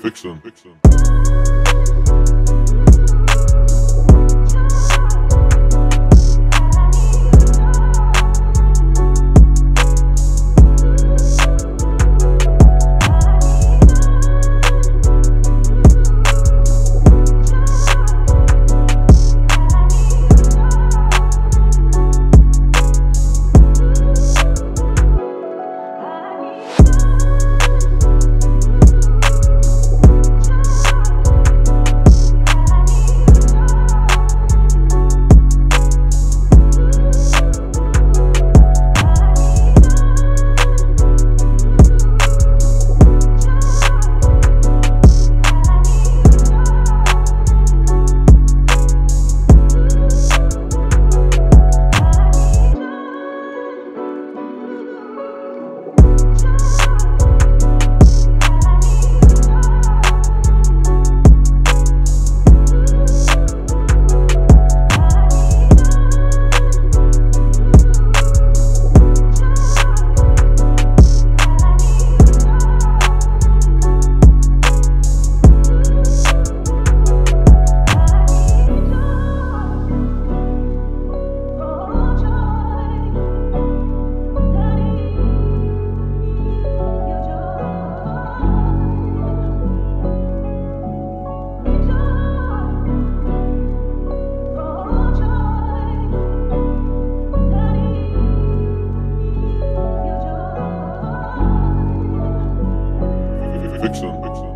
Vixen. Fiction. Fiction.